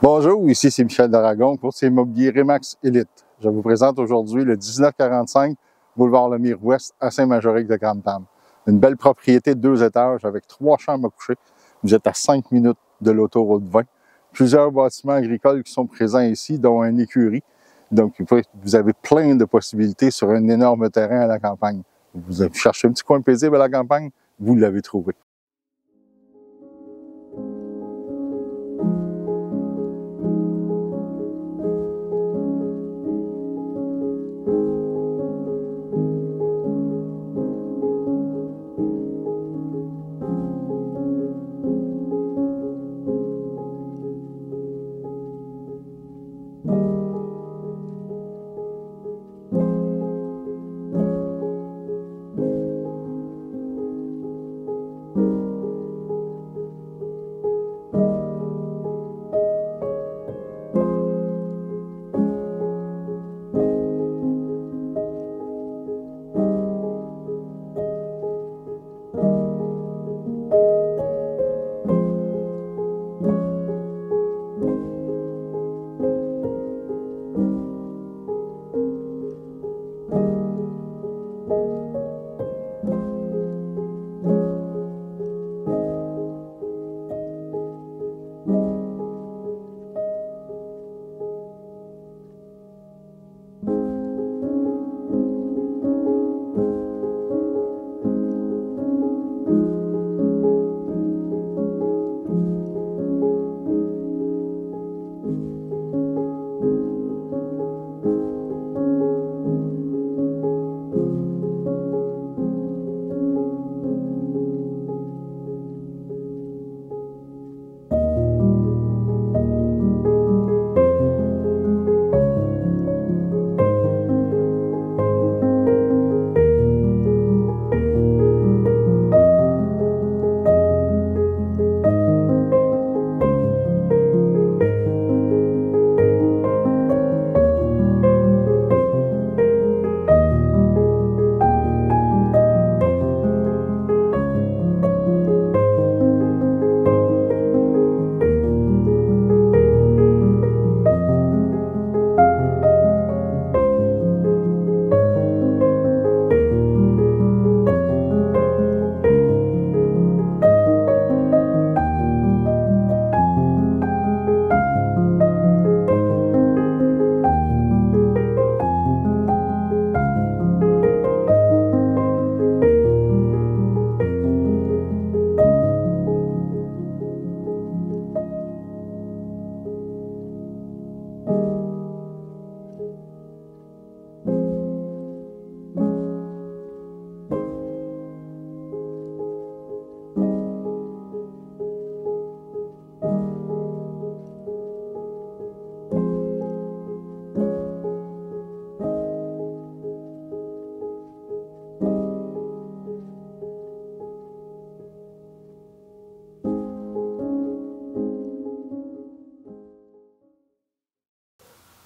Bonjour, ici c'est Michel Daragon, courtier immobilier Remax Elite. Je vous présente aujourd'hui le 1945 boulevard Lemire Ouest à Saint-Majorique de Grantham. Une belle propriété de deux étages avec trois chambres à coucher. Vous êtes à cinq minutes de l'autoroute 20. Plusieurs bâtiments agricoles qui sont présents ici, dont un écurie. Donc, vous avez plein de possibilités sur un énorme terrain à la campagne. Vous cherchez un petit coin paisible à la campagne, vous l'avez trouvé.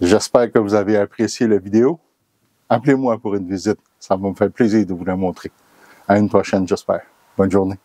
J'espère que vous avez apprécié la vidéo. Appelez-moi pour une visite. Ça va me faire plaisir de vous la montrer. À une prochaine, j'espère. Bonne journée.